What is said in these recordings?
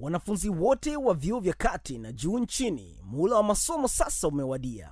Wanafunzi wote wa vyuo vya kati na juu nchini, muhula wa masomo sasa umewadia.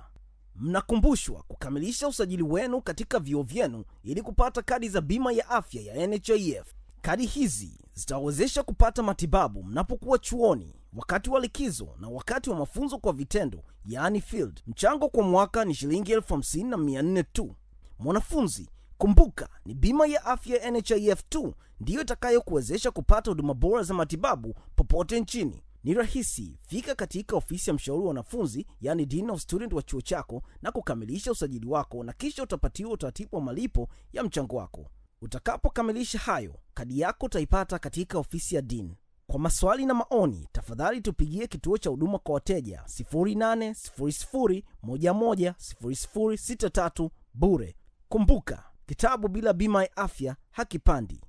Mnakumbushwa kukamilisha usajili wenu katika vyuo vyenu ili kupata kadi za bima ya afya ya NHIF. Kadi hizi zitawezesha kupata matibabu mnapokuwa chuoni, wakati wa likizo na wakati wa mafunzo kwa vitendo, yaani field. Mchango kwa mwaka ni shilingi elfu hamsini na mia nne tu. Mwanafunzi, kumbuka ni bima ya afya ya NHIF tu ndiyo itakayokuwezesha kupata huduma bora za matibabu popote nchini. Ni rahisi, fika katika ofisi ya mshauri wa wanafunzi, yani dean of student wa chuo chako na kukamilisha usajili wako, na kisha utapatiwa utaratibu wa malipo ya mchango wako. Utakapokamilisha hayo, kadi yako utaipata katika ofisi ya dean. Kwa maswali na maoni, tafadhali tupigie kituo cha huduma kwa wateja 0800110063 bure. Kumbuka, kitabu bila bima ya afya hakipandi.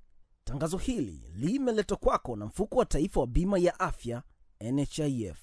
Tangazo hili limeletwa kwako na mfuko wa taifa wa bima ya afya NHIF.